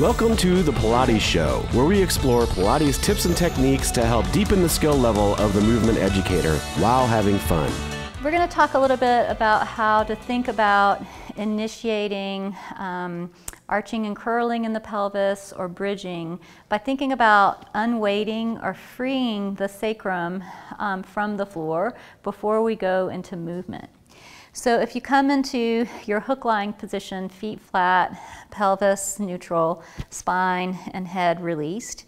Welcome to the Pilates Show, where we explore Pilates tips and techniques to help deepen the skill level of the movement educator while having fun. We're going to talk a little bit about how to think about initiating um, arching and curling in the pelvis or bridging by thinking about unweighting or freeing the sacrum um, from the floor before we go into movement. So if you come into your hook lying position, feet flat, pelvis neutral, spine and head released,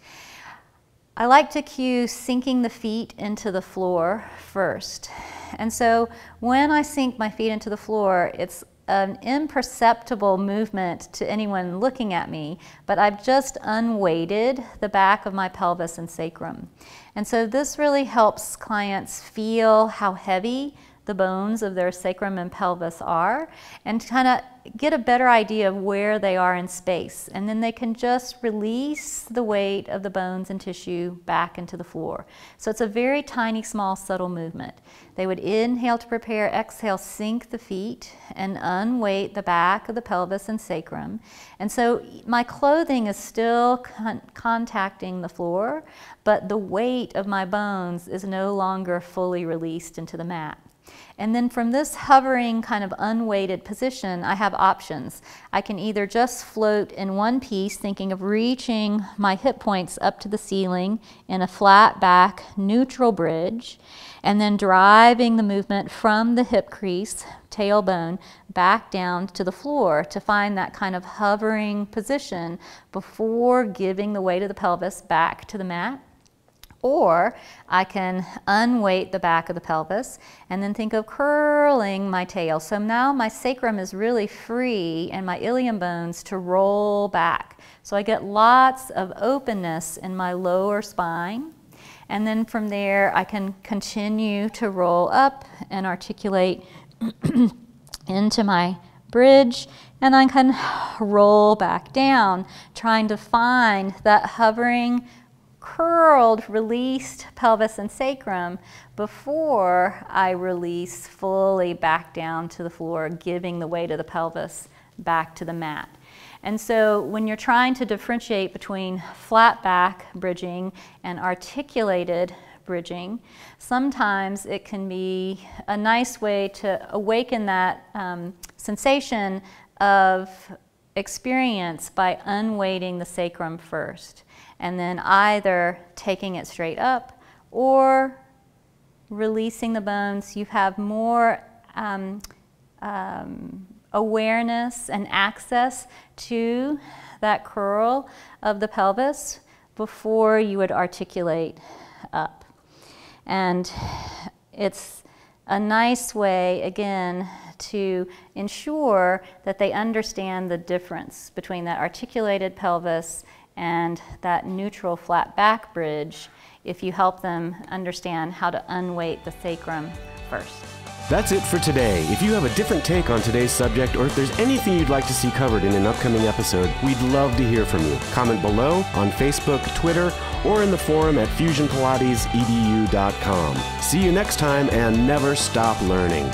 I like to cue sinking the feet into the floor first. And so when I sink my feet into the floor, it's an imperceptible movement to anyone looking at me, but I've just unweighted the back of my pelvis and sacrum. And so this really helps clients feel how heavy the bones of their sacrum and pelvis are and kind of get a better idea of where they are in space. And then they can just release the weight of the bones and tissue back into the floor. So it's a very tiny, small, subtle movement. They would inhale to prepare, exhale, sink the feet and unweight the back of the pelvis and sacrum. And so my clothing is still con contacting the floor, but the weight of my bones is no longer fully released into the mat. And then from this hovering kind of unweighted position, I have options. I can either just float in one piece, thinking of reaching my hip points up to the ceiling in a flat back neutral bridge, and then driving the movement from the hip crease, tailbone, back down to the floor to find that kind of hovering position before giving the weight of the pelvis back to the mat or I can unweight the back of the pelvis and then think of curling my tail. So now my sacrum is really free and my ilium bones to roll back. So I get lots of openness in my lower spine. And then from there, I can continue to roll up and articulate into my bridge and I can roll back down, trying to find that hovering curled, released pelvis and sacrum before I release fully back down to the floor, giving the weight of the pelvis back to the mat. And so when you're trying to differentiate between flat back bridging and articulated bridging, sometimes it can be a nice way to awaken that um, sensation of experience by unweighting the sacrum first and then either taking it straight up or releasing the bones. You have more um, um, awareness and access to that curl of the pelvis before you would articulate up. And it's a nice way, again, to ensure that they understand the difference between that articulated pelvis and that neutral flat back bridge if you help them understand how to unweight the sacrum first. That's it for today. If you have a different take on today's subject or if there's anything you'd like to see covered in an upcoming episode, we'd love to hear from you. Comment below on Facebook, Twitter, or in the forum at fusionpilatesedu.com. See you next time and never stop learning.